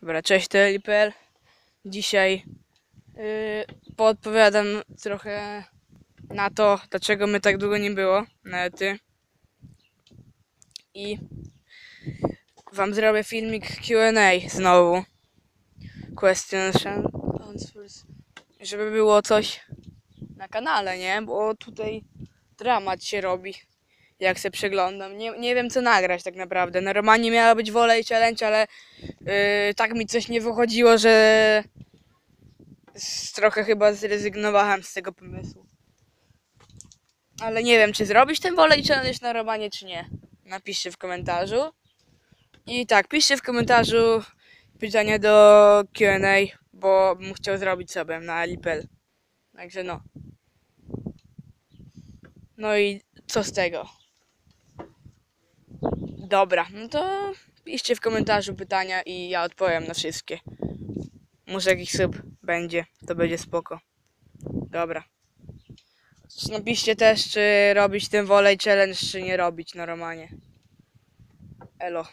Dobra, cześć TLPL. Dzisiaj yy, podpowiadam trochę na to, dlaczego my tak długo nie było na ety. I wam zrobię filmik Q&A znowu. Questions and answers. Żeby było coś na kanale, nie? Bo tutaj dramat się robi. Jak se przeglądam. Nie, nie wiem co nagrać tak naprawdę. Normalnie miała być wolej challenge, ale Yy, tak mi coś nie wychodziło, że trochę chyba zrezygnowałem z tego pomysłu. Ale nie wiem, czy zrobić ten wolej challenge na Romanie, czy nie. Napiszcie w komentarzu. I tak, piszcie w komentarzu pytania do Q&A, bo bym chciał zrobić sobie na Lipel. Także no. No i co z tego? Dobra, no to piszcie w komentarzu pytania i ja odpowiem na wszystkie. Może jakiś sub będzie, to będzie spoko. Dobra. Napiszcie też, czy robić ten wolej challenge, czy nie robić na Romanie. Elo.